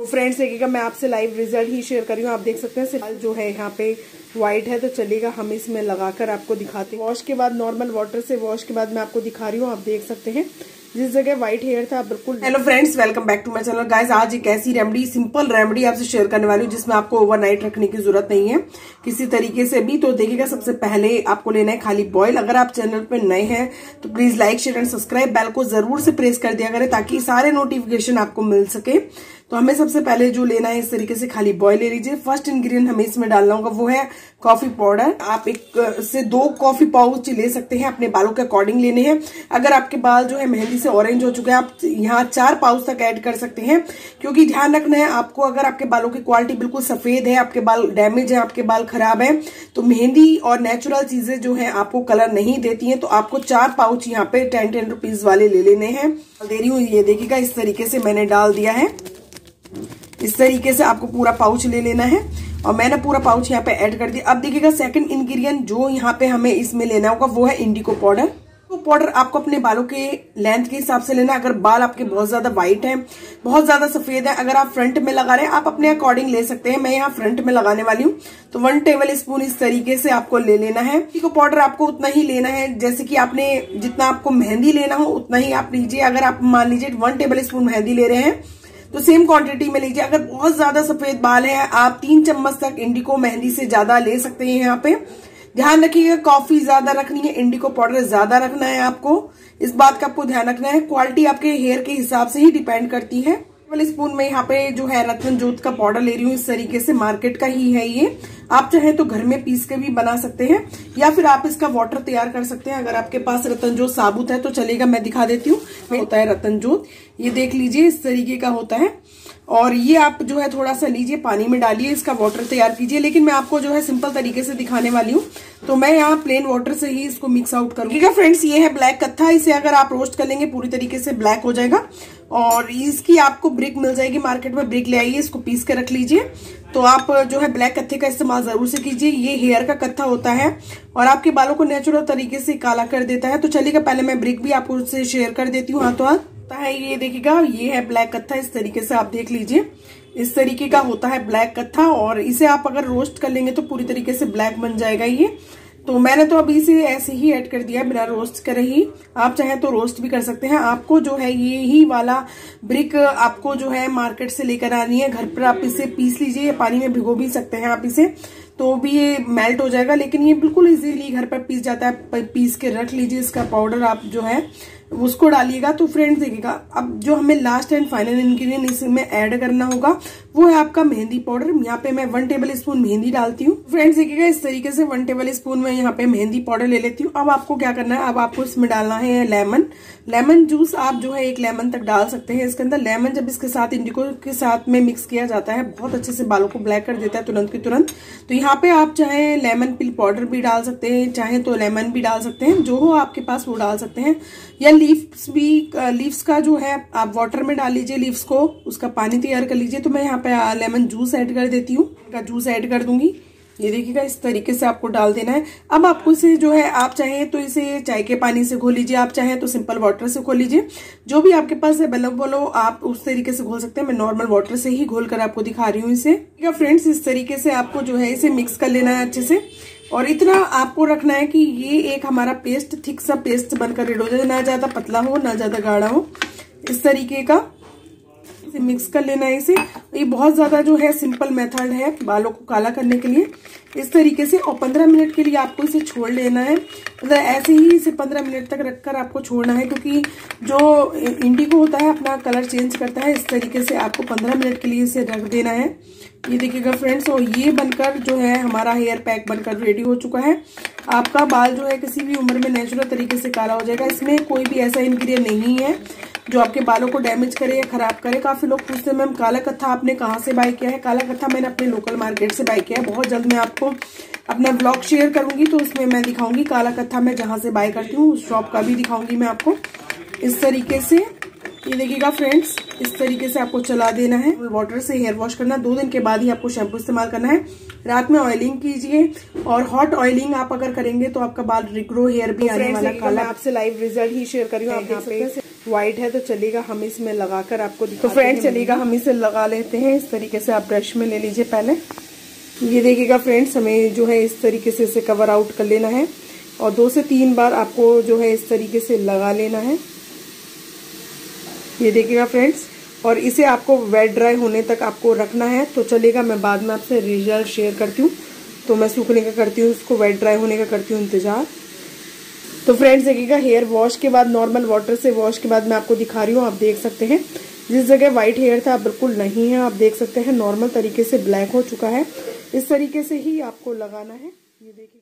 तो फ्रेंड्स देखिएगा मैं आपसे लाइव रिज़ल्ट ही शेयर कर रही हूँ। आप देख सकते हैं बाल जो है यहाँ पे व्हाइट है तो चलेगा, हम इसमें लगाकर आपको दिखाते हैं। वॉश के बाद नॉर्मल वाटर से वॉश के बाद मैं आपको दिखा रही हूँ, आप देख सकते हैं। जिस जगह व्हाइट हेयर था बिल्कुल hello friends welcome back to my channel guys आज एक ऐसी रेमेडी सिंपल रेमेडी आपसे शेयर करने वाली हूँ, जिसमें आपको ओवरनाइट रखने की ज़रूरत नहीं है। किसी तरीके से भी तो देखिएगा, सबसे पहले आपको लेना है खाली बॉयल अगर आप चैनल पे नए हैं तो please like share and subscribe bell को ज़रूर से प्रेस कर दिया करें, ताकि सारे नोटिफिकेशन आपको मिल सके। तो हमें सबसे पहले जो लेना है इस तरीके से खाली बॉय ले लीजिए। फ़र्स्ट इंग्रेडिएंट हमें इसमें डालना होगा, वो है कॉफ़ी पाउडर आप एक, से दो कॉफ़ी पाउच ले सकते हैं, अपने बालों के अकॉर्डिंग लेने हैं। अगर आपके बाल जो है मेहंदी से ऑरेंज हो चुके हैं, आप यहाँ चार पाउच तक ऐड कर सकते हैं। क्योंकि ध्यान रखना है, आपको अगर आपके बालों की क्वालिटी बिल्कुल सफ़ेद है, आपके बाल डैमेज है, आपके बाल खराब है तो मेहंदी और नेचुरल चीज़ें जो है, आपको कलर नहीं देती है तो आपको चार पाउच यहाँ पे टेन टेन रुपीज़ वाले ले लेने हैं। दे रही हूँ ये देखिएगा, इस तरीके से मैंने डाल दिया है। इस तरीके से आपको पूरा पाउच ले लेना है। और मैंने पूरा पाउच यहाँ पे ऐड कर दिया। अब देखिएगा सेकंड इंग्रेडिएंट जो यहाँ पे हमें इसमें लेना होगा, वो है इंडिको पाउडर तो पाउडर आपको अपने बालों के लेंथ के हिसाब से लेना अगर बाल आपके बहुत ज़्यादा व्हाइट हैं, बहुत ज़्यादा सफ़ेद है, अगर आप फ्रंट में लगा रहे हैं, आप अपने अकॉर्डिंग ले सकते हैं। मैं यहाँ फ्रंट में लगाने वाली हूँ। तो वन टेबल स्पून इस तरीके से आपको ले लेना है। इंडिको पाउडर आपको उतना ही लेना है, जैसे कि आपने जितना आपको मेहंदी लेना हो, उतना ही आप लीजिए। अगर आप मान लीजिए वन टेबल स्पून मेहंदी ले रहे हैं तो सेम क्वांटिटी में लीजिए। अगर बहुत ज़्यादा सफ़ेद बाल है, आप तीन चम्मच तक इंडिको मेहंदी से ज़्यादा ले सकते हैं यहाँ पे। ध्यान रखिएगा कॉफ़ी ज़्यादा रखनी है इंडिको पाउडर ज़्यादा रखना है आपको। इस बात का आपको ध्यान रखना है। क्वालिटी आपके हेयर के हिसाब से ही डिपेंड करती है। टेबल स्पून में यहाँ पे जो है रतन जोत का पाउडर ले रही हूँ, इस तरीके से मार्केट का ही है ये। आप चाहे तो घर में पीस के भी बना सकते हैं, या फिर आप इसका वाटर तैयार कर सकते हैं। अगर आपके पास रतन जोत साबुत है तो चलेगा, मैं दिखा देती हूँ। होता है रतन जोत ये देख लीजिए, इस तरीके का होता है। और ये आप जो है थोड़ा सा लीजिए, पानी में डालिए, इसका वाटर तैयार कीजिए। लेकिन मैं आपको जो है सिंपल तरीके से दिखाने वाली हूँ। तो मैं यहाँ प्लेन वाटर से ही इसको मिक्स आउट करूँगी। फ्रेंड्स ये है ब्लैक कत्था। इसे अगर आप रोस्ट कर लेंगे, पूरी तरीके से ब्लैक हो जाएगा। और इसकी आपको ब्रिक मिल जाएगी। मार्केट में ब्रिक ले आइए, इसको पीस के रख लीजिए। तो आप जो है ब्लैक कत्थे का इस्तेमाल ज़रूर से कीजिए। ये हेयर का कत्था होता है और आपके बालों को नेचुरल तरीके से काला कर देता है। तो चलिएगा पहले मैं ब्रिक भी आपको उससे शेयर कर देती हूँ हाथों हाथ। है ये, देखिएगा, ये है ब्लैक कत्था। इस तरीके से आप देख लीजिए। इस तरीके का होता है ब्लैक कत्था और इसे आप अगर रोस्ट कर लेंगे तो पूरी तरीके से ब्लैक बन जाएगा ये। तो मैंने तो अभी इसे ऐसे ही ऐड कर दिया बिना रोस्ट करे ही। आप चाहे तो रोस्ट भी कर सकते हैं। आपको जो है ये ही वाला ब्रिक आपको जो है मार्केट से लेकर आनी है। घर पर आप इसे पीस लीजिए, या पानी में भिगो भी सकते हैं आप इसे तो भी ये मेल्ट हो जाएगा। लेकिन ये बिल्कुल इजीली घर पर पीस जाता है। पीस के रख लीजिए इसका पाउडर। आप जो है उसको डालिएगा तो फ्रेंड्स देखिएगा अब जो हमें लास्ट एंड फाइनल इंग्रेडिएंट इसमें ऐड करना होगा, वो है आपका मेहंदी पाउडर यहाँ पे मैं वन टेबल स्पून मेहंदी डालती हूँ। फ्रेंड्स देखिएगा, इस तरीके से वन टेबल स्पून में यहाँ पे मेहंदी पाउडर ले लेती हूँ। अब आपको क्या करना है? अब आपको इसमें डालना है लेमन लेमन जूस आप जो है एक लेमन तक डाल सकते हैं। इसके अंदर लेमन जब इसके साथ इंडिको के साथ में मिक्स किया जाता है, बहुत अच्छे से बालों को ब्लैक कर देता है तुरंत की तुरंत। तो यहाँ पे आप चाहे लेमन पिल पाउडर भी डाल सकते हैं, चाहे तो लेमन भी डाल सकते हैं, जो हो आपके पास वो डाल सकते हैं। या लीव्स भी लीव्स का जो है, आप वाटर में डाल लीजिए लीव्स को, उसका पानी तैयार कर लीजिए। तो मैं यहाँ पे लेमन जूस ऐड कर देती हूँ। का जूस ऐड कर दूँगी। ये देखिएगा, इस तरीके से आपको डाल देना है। अब आपको इसे जो है, आप चाहे तो इसे चाय के पानी से घोल लीजिए। आप चाहे तो सिंपल वाटर से घोल लीजिए। जो भी आपके पास है अवेलेबल हो, आप उस तरीके से घोल सकते हैं। मैं नॉर्मल वाटर से ही घोल कर आपको दिखा रही हूँ इसे। फ्रेंड्स इस तरीके से आपको जो है, इसे मिक्स कर लेना है अच्छे से। और इतना आपको रखना है कि ये एक हमारा पेस्ट थिक सा पेस्ट बनकर रेडी हो जाए। ना ज़्यादा पतला हो, ना ज़्यादा गाढ़ा हो। इस तरीके का इसे मिक्स कर लेना है इसे। ये बहुत ज़्यादा जो है सिंपल मेथड है बालों को काला करने के लिए। इस तरीके से और 15 मिनट के लिए आपको इसे छोड़ लेना है। मतलब ऐसे ही इसे 15 मिनट तक रखकर आपको छोड़ना है क्योंकि जो इंडिगो होता है, अपना कलर चेंज करता है, इस तरीके से आपको 15 मिनट के लिए इसे रख देना है। ये देखिएगा फ्रेंड्स और ये बनकर जो है हमारा हेयर पैक बनकर रेडी हो चुका है। आपका बाल जो है किसी भी उम्र में नेचुरल तरीके से काला हो जाएगा। इसमें कोई भी ऐसा इंग्रेडिएंट नहीं है। जो आपके बालों को डैमेज करे या खराब करे, काफ़ी लोग पूछते हैं, मैम, काला कत्था आपने कहाँ से बाय किया है? काला कत्था मैंने अपने लोकल मार्केट से बाय किया है। बहुत जल्द मैं आपको अपना ब्लॉग शेयर करूँगी तो उसमें मैं दिखाऊँगी काला कत्था मैं जहाँ से बाय करती हूँ, उस शॉप का भी दिखाऊँगी मैं आपको। इस तरीके से, ये देखिएगा फ्रेंड्स इस तरीके से आपको चला देना है। वाटर से हेयर वॉश करना। दो दिन के बाद ही आपको शैम्पू इस्तेमाल करना है। रात में ऑयलिंग कीजिए और हॉट ऑयलिंग आप अगर करेंगे तो आपका बाल रिग्रो हेयर भी आने वाला काला आपसे लाइव रिज़ल्ट ही शेयर करी आप देख सकते हैं। व्हाइट है तो चलेगा हम इसमें लगाकर आपको तो फ्रेंड चलेगा हम इसे लगा लेते हैं। इस तरीके से आप ब्रश में ले लीजिए पहले। ये देखिएगा फ्रेंड्स हमें जो है इस तरीके से इसे कवर आउट कर लेना है। और दो से तीन बार आपको जो है इस तरीके से लगा लेना है। ये देखिएगा फ्रेंड्स और इसे आपको वेट ड्राई होने तक आपको रखना है। तो चलेगा मैं बाद में आपसे रिज़ल्ट शेयर करती हूँ। तो मैं सूखने का करती हूँ, उसको वेट ड्राई होने का करती हूँ इंतज़ार। तो फ्रेंड्स देखिएगा हेयर वॉश के बाद नॉर्मल वाटर से वॉश के बाद मैं आपको दिखा रही हूँ, आप देख सकते हैं। जिस जगह व्हाइट हेयर था बिल्कुल नहीं है, आप देख सकते हैं नॉर्मल तरीके से ब्लैक हो चुका है। इस तरीके से ही आपको लगाना है। ये देखिए।